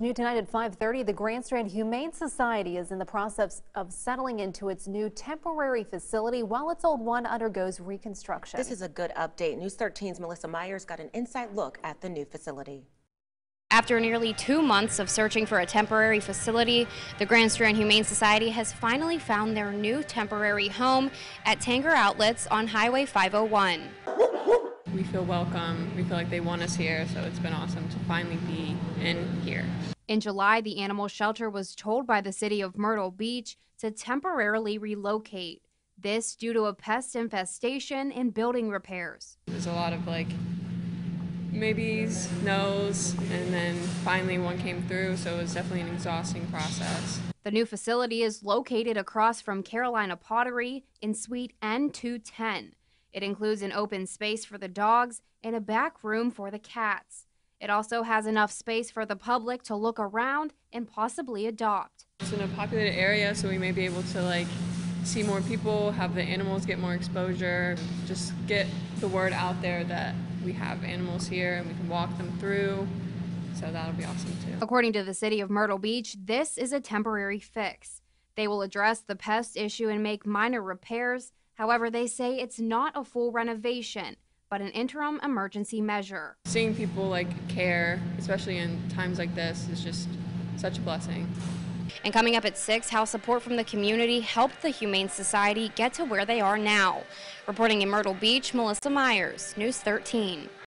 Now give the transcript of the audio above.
New tonight at 5:30, the Grand Strand Humane Society is in the process of settling into its new temporary facility while its old one undergoes reconstruction. This is a good update. News 13's Melissa Myers got an inside look at the new facility. After nearly two months of searching for a temporary facility, the Grand Strand Humane Society has finally found their new temporary home at Tanger Outlets on Highway 501. We feel welcome. We feel like they want us here, so it's been awesome to finally be in here. In July, the animal shelter was told by the city of Myrtle Beach to temporarily relocate. This due to a pest infestation and building repairs. There's a lot of like maybes, no's, and then finally one came through, so it was definitely an exhausting process. The new facility is located across from Carolina Pottery in Suite N210. It includes an open space for the dogs and a back room for the cats. It also has enough space for the public to look around and possibly adopt. It's in a populated area, so we may be able to like see more people, have the animals get more exposure, just get the word out there that we have animals here and we can walk them through. So that'll be awesome too. According to the city of Myrtle Beach, this is a temporary fix. They will address the pest issue and make minor repairs However, they say it's not a full renovation, but an interim emergency measure. Seeing people like care, especially in times like this, is just such a blessing. And coming up at 6, how support from the community helped the Humane Society get to where they are now. Reporting in Myrtle Beach, Melissa Myers, News 13.